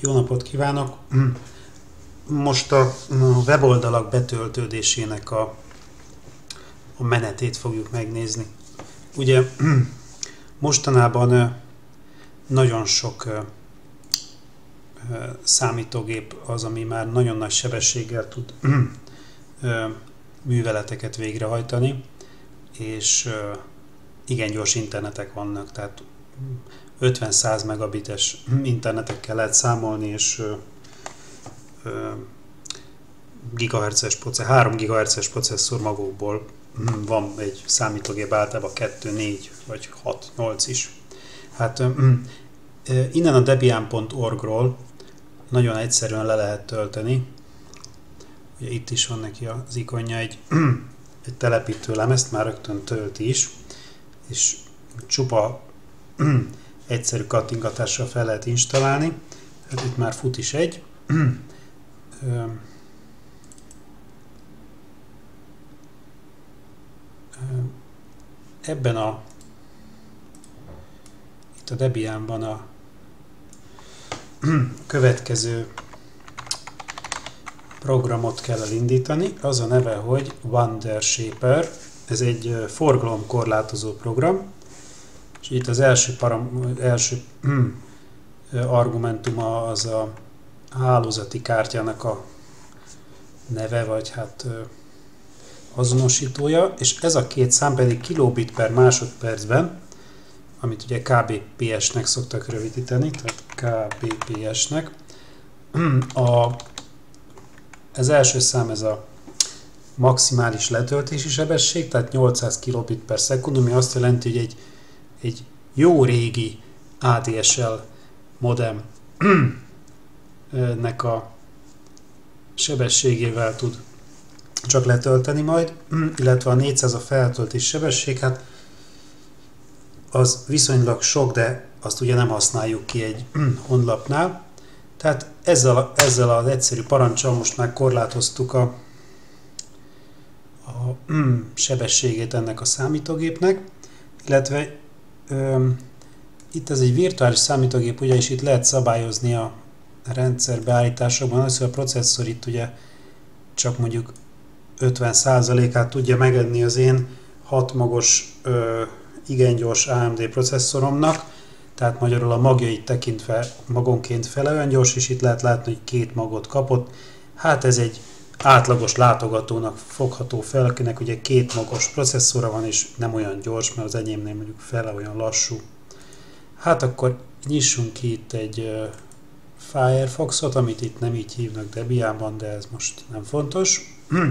Jó napot kívánok! Most a weboldalak betöltődésének a, a menetét fogjuk megnézni. Ugye mostanában nagyon sok számítógép az, ami már nagyon nagy sebességgel tud műveleteket végrehajtani, és igen gyors internetek vannak, tehát 50-100 megabites internetekkel lehet számolni, és gigahertzes processzor, 3 gigahertzes processzor magukból van egy számítógép általában 2, 4 vagy 6, 8 is. Hát innen a debian.org-ról nagyon egyszerűen le lehet tölteni. Ugye itt is van neki az ikonja, egy, egy telepítő lemezt már rögtön tölti is, és csupa egyszerű kattingatással fel lehet installálni. Hát itt már fut is egy. Ebben a itt a Debianban a következő programot kell elindítani. Az a neve, hogy Wonder Shaper. Ez egy forgalomkorlátozó program és itt az első, param, első argumentuma az a hálózati kártyának a neve, vagy hát azonosítója, és ez a két szám pedig kilobit per másodpercben, amit ugye kbps-nek szoktak rövidíteni, tehát kbps-nek. A, az első szám ez a maximális letöltési sebesség, tehát 800 kilobit per szekund, ami azt jelenti, hogy egy egy jó régi ADSL modem nek a sebességével tud csak letölteni majd, illetve a 400 a feltöltés sebesség, hát az viszonylag sok, de azt ugye nem használjuk ki egy honlapnál. Tehát ezzel, ezzel az egyszerű parancsal most már korlátoztuk a, a sebességét ennek a számítógépnek, illetve itt ez egy virtuális számítógép, ugyanis itt lehet szabályozni a rendszer beállításokban, az, hogy a processzor itt ugye csak mondjuk 50%-át tudja megedni az én 6 magos, ö, igen gyors AMD processzoromnak, tehát magyarul a magjait tekintve magonként fele olyan gyors, és itt lehet látni, hogy két magot kapott. Hát ez egy átlagos látogatónak fogható fel, akinek ugye két magos processzora van, és nem olyan gyors, mert az enyémnél mondjuk fele olyan lassú. Hát akkor nyissunk ki itt egy Firefoxot, amit itt nem így hívnak Debian-ban, de ez most nem fontos.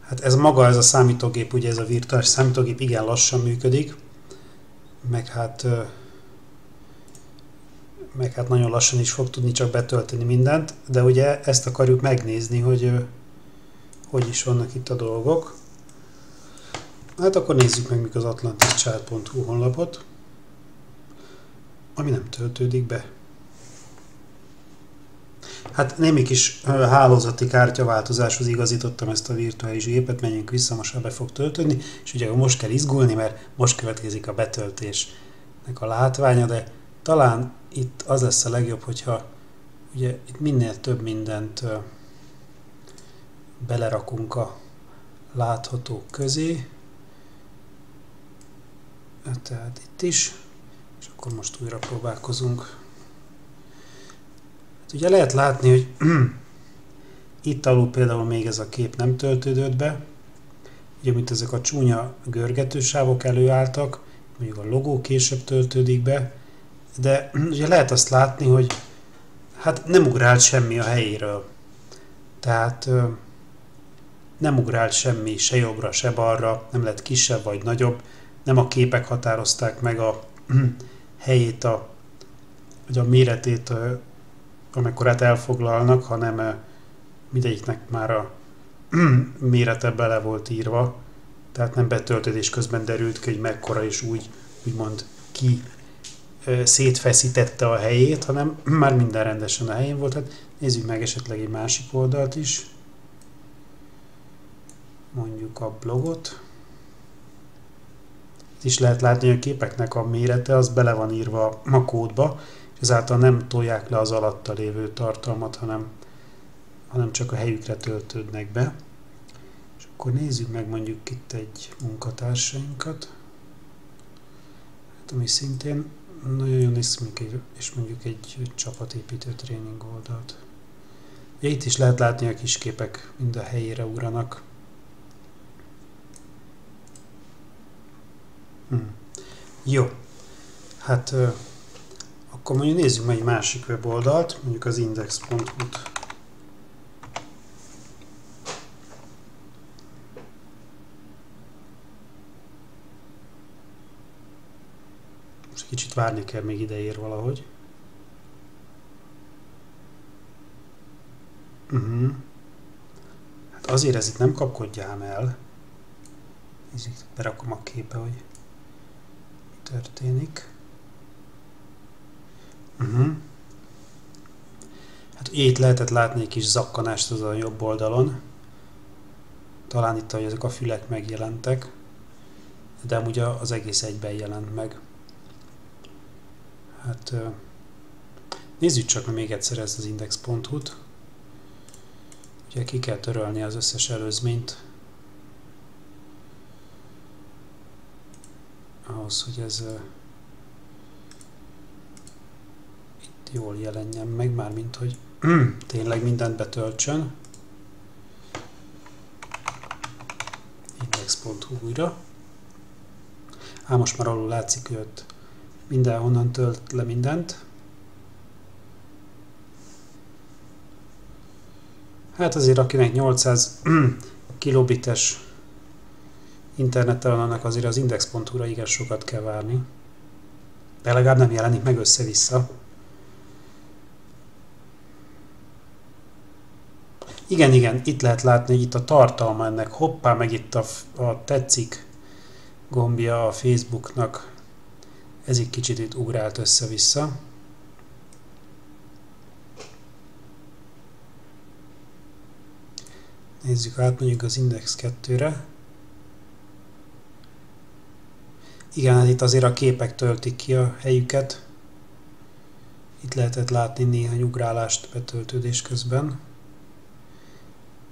Hát ez maga, ez a számítógép, ugye ez a virtuális számítógép igen lassan működik, meg hát meg hát nagyon lassan is fog tudni csak betölteni mindent, de ugye ezt akarjuk megnézni, hogy hogy is vannak itt a dolgok. Hát akkor nézzük meg mik az atlantischart.hu honlapot, ami nem töltődik be. Hát némi kis hálózati kártyaváltozáshoz igazítottam ezt a virtuális gépet, menjünk vissza, most be fog töltődni, és ugye most kell izgulni, mert most következik a betöltésnek a látványa, de talán itt az lesz a legjobb, hogyha ugye itt minél több mindent belerakunk a láthatók közé. Tehát itt is, és akkor most újra próbálkozunk. Hát ugye lehet látni, hogy itt alul például még ez a kép nem töltődött be, ugye mint ezek a csúnya görgetősávok előálltak, mondjuk a logó később töltődik be, de ugye lehet azt látni, hogy hát nem ugrált semmi a helyéről. Tehát nem ugrált semmi se jobbra, se balra, nem lett kisebb vagy nagyobb, nem a képek határozták meg a helyét, a, vagy a méretét, amekkorát elfoglalnak, hanem mindegyiknek már a mérete bele volt írva, tehát nem betöltődés közben derült ki, hogy mekkora és úgy, úgymond ki szétfeszítette a helyét, hanem már minden rendesen a helyén volt. Hát nézzük meg esetleg egy másik oldalt is. Mondjuk a blogot. Itt is lehet látni, hogy a képeknek a mérete az bele van írva a kódba, és ezáltal nem tolják le az alatta lévő tartalmat, hanem, hanem csak a helyükre töltődnek be. És akkor nézzük meg mondjuk itt egy munkatársainkat, hát, ami szintén nagyon néz ki, és mondjuk egy csapatépítő tréning oldalt. Ja, itt is lehet látni a kis képek mind a helyére ugranak. Hm. Jó. Hát akkor mondjuk nézzük meg egy másik weboldalt, mondjuk az index.hu-t. kicsit várni kell, még ide ér valahogy. Uh-huh. Hát azért ez itt nem kapkodjám el. Nézzük, berakom a képe, hogy mi történik. Uh-huh. Hát itt lehetett látni egy kis zakkanást az a jobb oldalon. Talán itt, hogy ezek a fülek megjelentek. De amúgy az egész egyben jelent meg. Hát nézzük csak még egyszer ezt az index.hu-t. Ugye ki kell törölni az összes előzményt. Ahhoz, hogy ez itt jól jelenjen meg, már mint hogy tényleg mindent betöltsön. Index.hu újra. Á, most már alul látszik, hogy mindenhonnan tölt le mindent. Hát azért akinek 800 kilobites internete van, annak azért az index.hu-ra igen sokat kell várni. De legalább nem jelenik meg össze-vissza. Igen, igen, itt lehet látni, hogy itt a tartalma ennek, hoppá, meg itt a, a tetszik gombja a Facebooknak. Ez egy kicsit itt ugrált össze-vissza. Nézzük át mondjuk az Index 2-re. Igen, hát itt azért a képek töltik ki a helyüket. Itt lehetett látni néhány ugrálást betöltődés közben.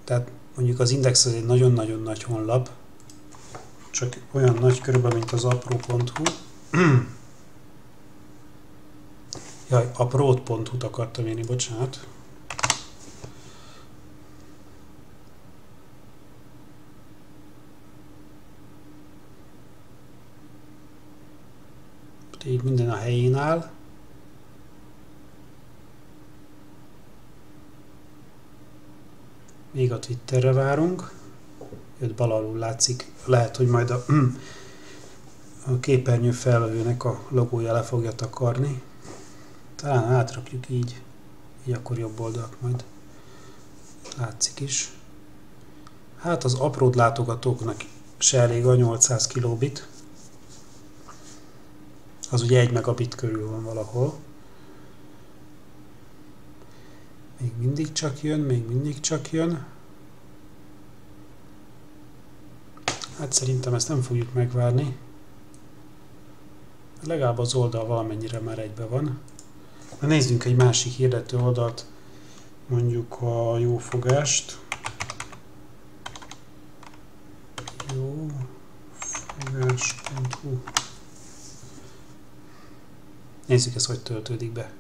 Tehát mondjuk az Index az egy nagyon-nagyon nagy honlap, csak olyan nagy körülbelül, mint az apró.hu. Jaj, aprót.hu-t akartam írni, bocsánat. így minden a helyén áll. Még a Twitterre várunk. Jött bal alul látszik. Lehet, hogy majd a, a képernyő felvevőnek a logója le fogja takarni. Talán átrakjuk így. Így akkor jobb oldalt majd látszik is. Hát az apród látogatóknak se elég a 800 kilobit az ugye egy megabit körül van valahol. Még mindig csak jön, még mindig csak jön. Hát szerintem ezt nem fogjuk megvárni. Legalább az oldal valamennyire már egybe van. Na nézzünk egy másik hirdető oldalt, mondjuk a jófogást. Jófogás.hu Nézzük ezt, hogy töltődik be.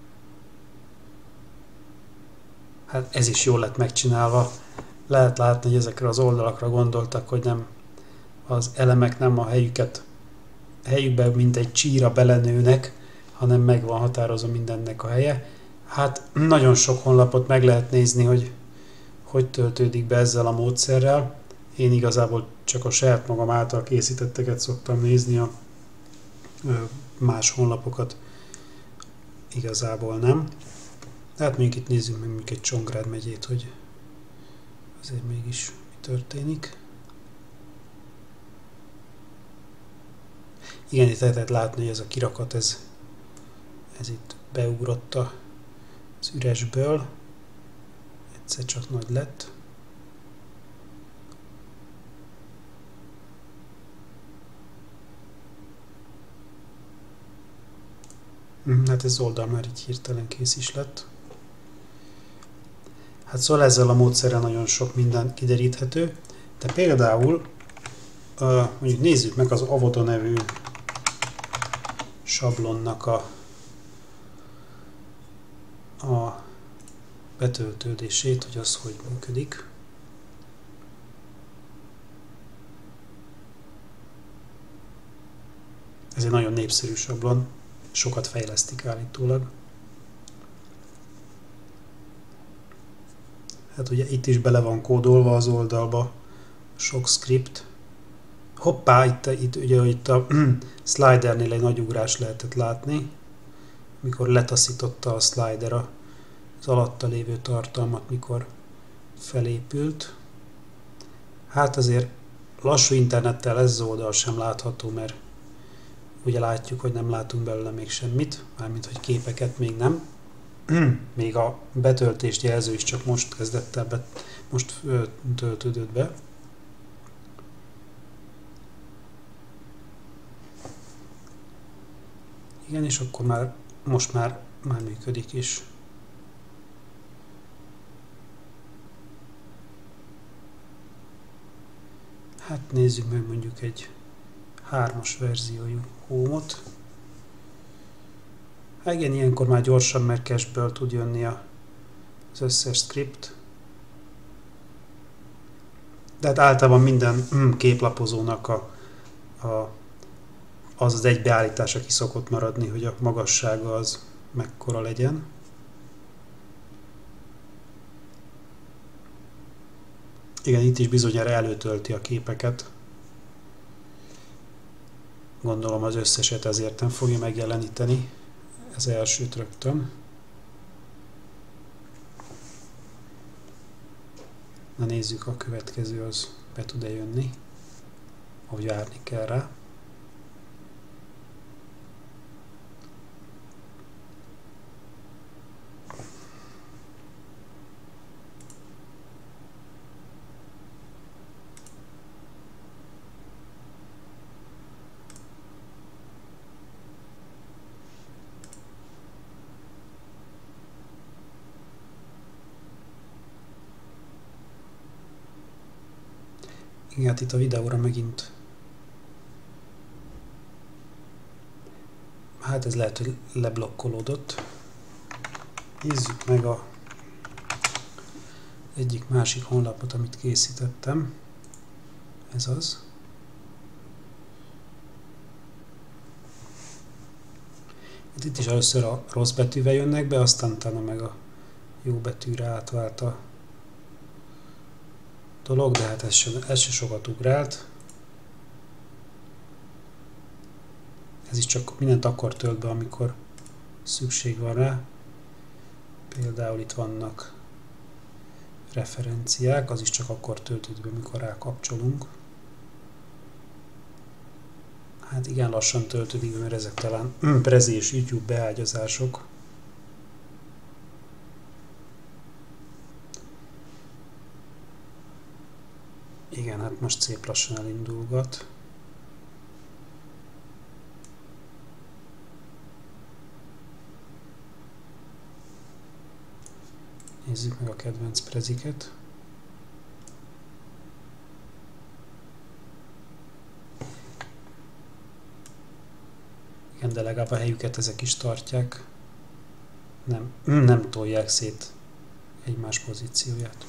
Hát ez is jól lett megcsinálva. Lehet látni, hogy ezekre az oldalakra gondoltak, hogy nem az elemek nem a helyüket helyükbe, mint egy csíra belenőnek, hanem meg van határozva mindennek a helye. Hát nagyon sok honlapot meg lehet nézni, hogy hogy töltődik be ezzel a módszerrel. Én igazából csak a saját magam által készítetteket szoktam nézni, a más honlapokat igazából nem. Tehát még itt nézzük meg még egy Csongrád megyét, hogy azért mégis mi történik. Igen, itt lehetett látni, hogy ez a kirakat, ez, ez itt beugrott az üresből. Egyszer csak nagy lett. Mhm, hát ez oldal már így hirtelen kész is lett. Hát szóval ezzel a módszerrel nagyon sok minden kideríthető, de például mondjuk nézzük meg az Avoda nevű sablonnak a, a betöltődését, hogy az hogy működik. Ez egy nagyon népszerű sablon, sokat fejlesztik állítólag. Hát ugye itt is bele van kódolva az oldalba sok script. Hoppá, itt, itt ugye itt a slidernél egy nagy ugrás lehetett látni, mikor letaszította a slider az alatta lévő tartalmat, mikor felépült. Hát azért lassú internettel ez oldal sem látható, mert ugye látjuk, hogy nem látunk belőle még semmit, mármint hogy képeket még nem. még a betöltést jelző is csak most kezdett el, bet, most töltődött be. Igen, és akkor már most már, már működik is. Hát nézzük meg mondjuk egy hármas verziójú home-ot. Hát igen, ilyenkor már gyorsan, mert cache tud jönni az összes script. De hát általában minden mm, képlapozónak a, a, az az egy beállítás, aki szokott maradni, hogy a magassága az mekkora legyen. Igen, itt is bizonyára előtölti a képeket. Gondolom az összeset ezért nem fogja megjeleníteni. Ez elsőt rögtön. Na nézzük, a következő az be tud-e jönni, ahogy várni kell rá. Hát itt a videóra megint hát ez lehet, hogy leblokkolódott. Nézzük meg a egyik másik honlapot, amit készítettem. Ez az. Hát itt is először a rossz betűvel jönnek be, aztán utána meg a jó betűre átvált a dolog, de hát ez se, ez se sokat ugrált. Ez is csak mindent akkor tölt be, amikor szükség van rá. Például itt vannak referenciák, az is csak akkor töltődik be, amikor rákapcsolunk. Hát igen, lassan töltődik mert ezek talán Prezi és YouTube beágyazások. Igen, hát most szép lassan elindulgat. Nézzük meg a kedvenc preziket. Igen, de legalább a helyüket ezek is tartják. Nem, nem tolják szét egymás pozícióját.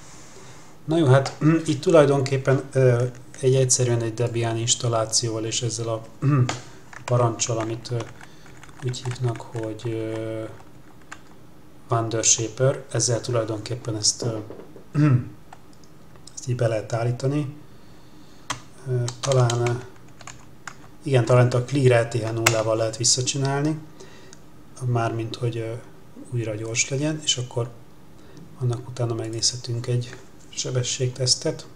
Na jó, hát itt tulajdonképpen egy egyszerűen egy Debian installációval és ezzel a parancsal, amit úgy hívnak, hogy Wondershaper, ezzel tulajdonképpen ezt, ezt így be lehet állítani. Talán igen, talán a clear LTH nullával lehet visszacsinálni, mármint hogy újra gyors legyen, és akkor annak utána megnézhetünk egy sebességtesztet.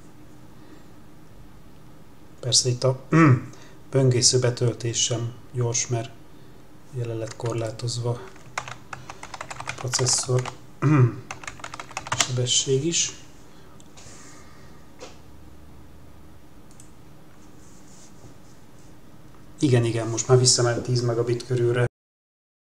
Persze itt a böngésző betöltés sem gyors, mert le lett korlátozva a processzor sebesség is. Igen, igen, most már visszament 10 megabit körülre.